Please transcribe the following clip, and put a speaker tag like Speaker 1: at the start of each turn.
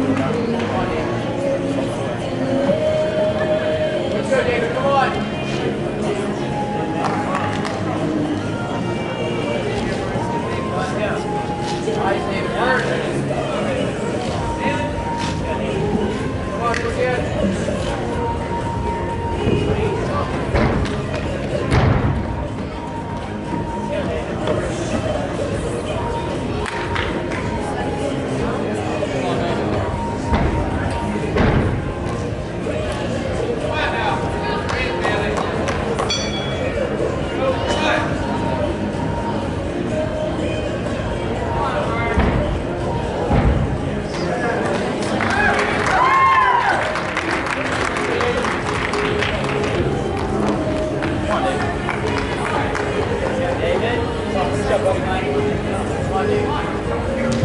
Speaker 1: David, come on. David, Thank you.